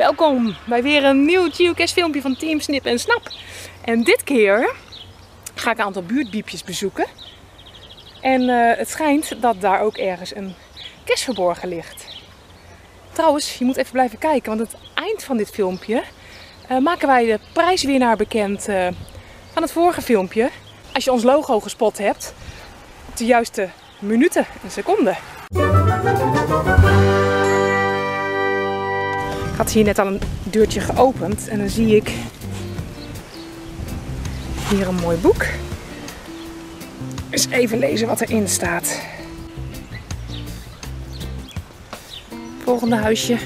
Welkom bij weer een nieuw geocache filmpje van Team Snip en Snap. En dit keer ga ik een aantal buurtbiepjes bezoeken. En eh, het schijnt dat daar ook ergens een cache verborgen ligt. Trouwens, je moet even blijven kijken, want aan het eind van dit filmpje eh, maken wij de prijswinnaar bekend eh, van het vorige filmpje. Als je ons logo gespot hebt, de juiste minuten en seconden. Had hier net al een deurtje geopend en dan zie ik hier een mooi boek. Eens even lezen wat erin staat. Volgende huisje.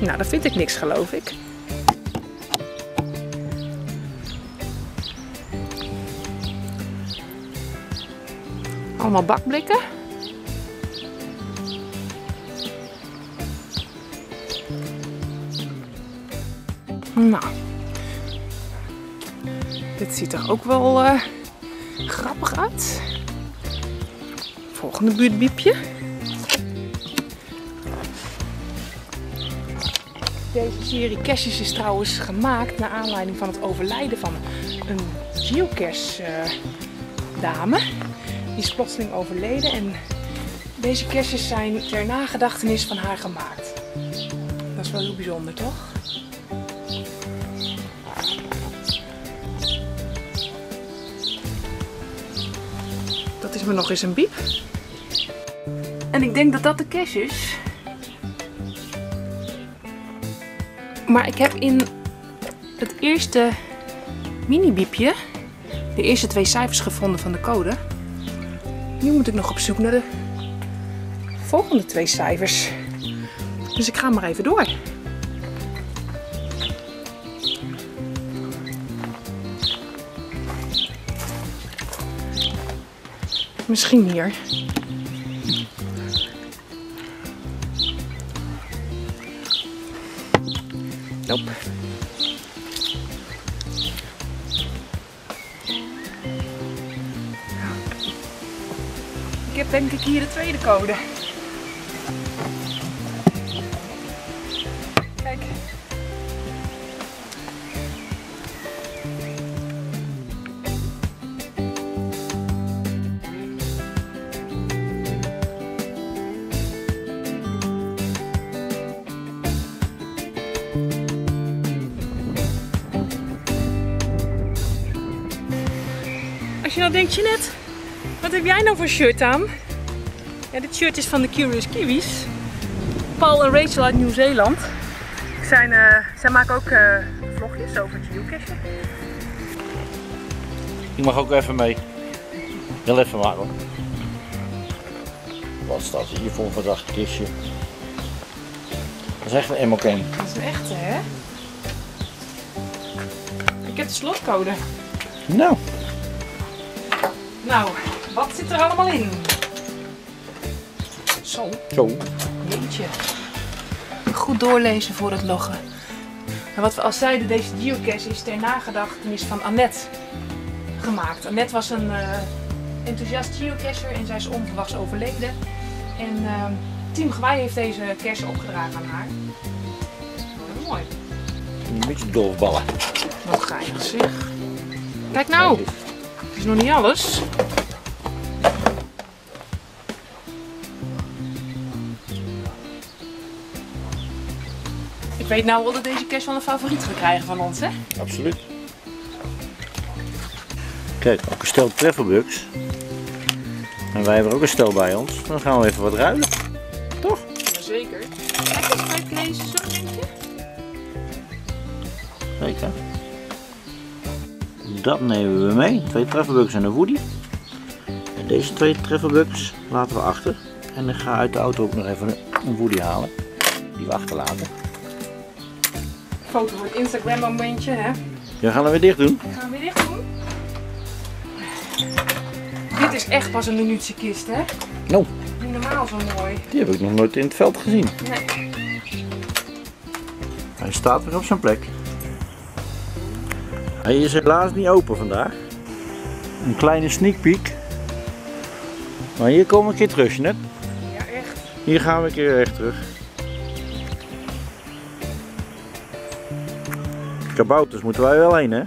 Nou, dat vind ik niks, geloof ik. Allemaal bakblikken. Nou, dit ziet er ook wel uh, grappig uit. Volgende buurtbiepje. Deze serie caches is trouwens gemaakt naar aanleiding van het overlijden van een geocache uh, dame. Die is plotseling overleden en deze caches zijn ter nagedachtenis van haar gemaakt. Dat is wel heel bijzonder, toch? Dat is me nog eens een biep. En ik denk dat dat de cache is. Maar ik heb in het eerste mini-biepje de eerste twee cijfers gevonden van de code. Nu moet ik nog op zoek naar de volgende twee cijfers. Dus ik ga maar even door. Misschien hier. Nope. Ik heb denk ik hier de tweede code. Kijk. Als je nou denkt, Jeanette, wat heb jij nou voor shirt aan? Ja, dit shirt is van de Curious Kiwis. Paul en Rachel uit Nieuw-Zeeland. Zijn, uh, zij maken ook uh, vlogjes over geocachen. Ik mag ook even mee. Heel even maar hoor. Wat staat hier voor een verdacht kistje? Dat is echt een Emoken. Dat is een echte, hè? Ik heb de slotcode. Nou. Nou, wat zit er allemaal in? Zo. Zo. Jeetje. Goed doorlezen voor het loggen. En wat we al zeiden, deze geocache is ter nagedachtenis van Annette gemaakt. Annette was een uh, enthousiast geocacher en zij is onverwachts overleden. En uh, Team Gewij heeft deze cache opgedragen aan haar. Oh, mooi. Een beetje dolfballen. Wat geinig zeg. Kijk nou, het is nog niet alles. Ik weet nou wel dat deze cache wel een favoriet gaat krijgen van ons, hè? Absoluut. Kijk, ook een stel trefferbugs. En wij hebben ook een stel bij ons. Dan gaan we even wat ruilen. Toch? Jazeker. Kijk eens, het lezen zo, denk je? Zeker. Dat nemen we mee. Twee trefferbugs en een woody. En deze twee trefferbugs laten we achter. En ik ga uit de auto ook nog even een woody halen. Die we achterlaten. Foto voor het Instagram momentje, hè? We gaan hem weer dicht doen. Gaan we weer dicht doen? Dit is echt pas een minuutse kist, hè? Nou, Niet normaal zo mooi. die heb ik nog nooit in het veld gezien. Nee. Hij staat weer op zijn plek. Hij is helaas niet open vandaag. Een kleine sneak peek. Maar hier komen we een keer terug, net. Ja, echt. Hier gaan we een keer echt terug. Kabouters moeten wij wel heen, hè?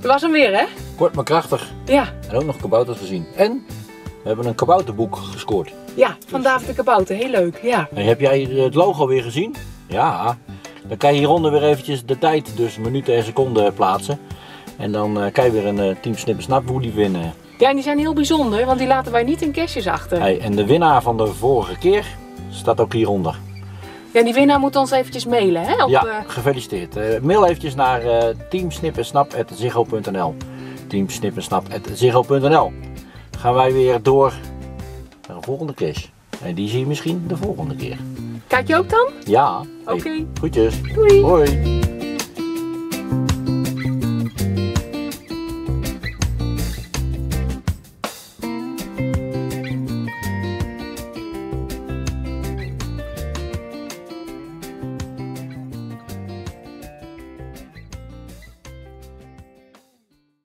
Dat was hem weer, hè? Kort maar krachtig. Ja. En ook nog kabouters gezien. En we hebben een kabouterboek gescoord. Ja, van David de Kabouter. Heel leuk, ja. En heb jij het logo weer gezien? Ja. Dan kan je hieronder weer eventjes de tijd, dus minuten en seconden plaatsen. En dan eh, kan je weer een eh, Team Snip Snap winnen. Ja, en die zijn heel bijzonder, want die laten wij niet in kistjes achter. Hey, en de winnaar van de vorige keer staat ook hieronder. Ja, die winnaar moet ons eventjes mailen, hè? Op, ja, eh, gefeliciteerd. Eh, mail eventjes naar uh, teamsnippensnap.ziggo.nl teamsnippensnap.ziggo.nl Gaan wij weer door naar de volgende cash. En die zie je misschien de volgende keer. Kijk je ook dan? Ja. Hey, Oké. Groetjes. Doei. Hoi.